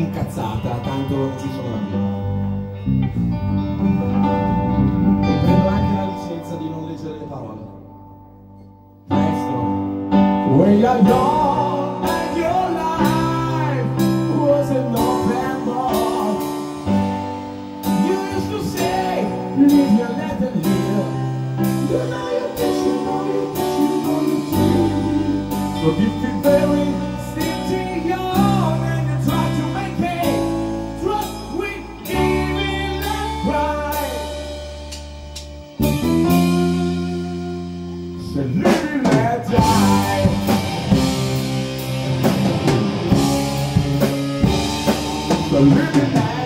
incazzata, tanto non ci sono da dire. E prendo anche la licenza di non leggere le parole. Maestro. When you're young and your life was open door You used to say, live your life and live You know you think you know you think you know you think So So live and die. Live and die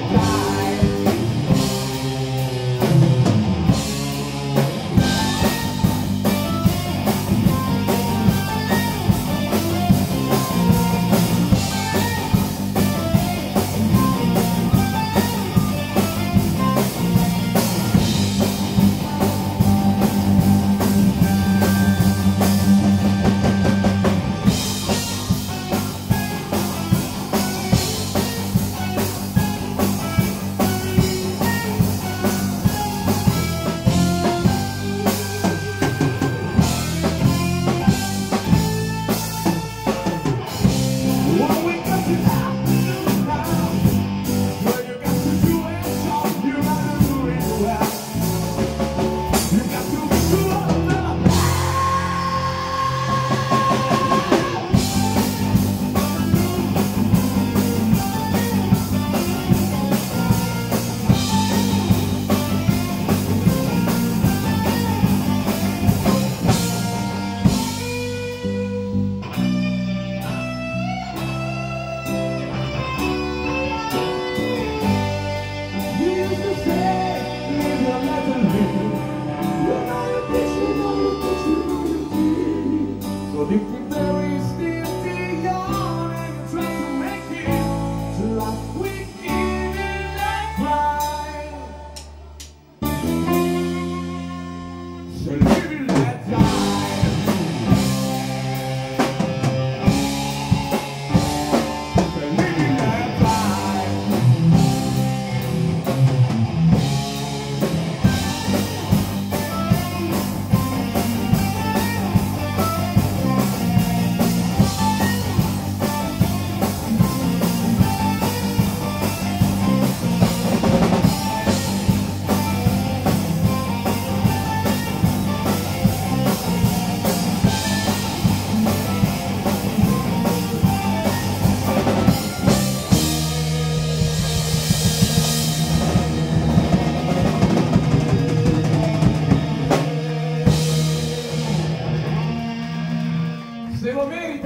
So live it, let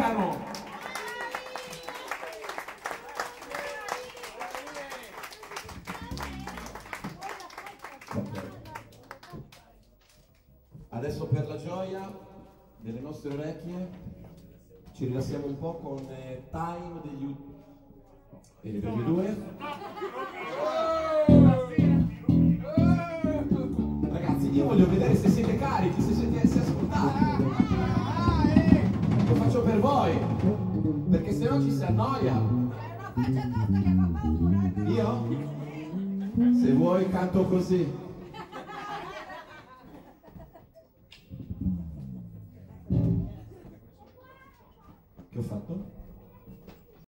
Meritano! Adesso per la gioia delle nostre orecchie ci rilassiamo un po' con eh, Time degli U... Bene, per gli due. Ragazzi, io voglio vedere se siete carichi, se siete se ascoltati. Per voi, perché se no ci si annoia. Io? Se vuoi canto così. Che ho fatto?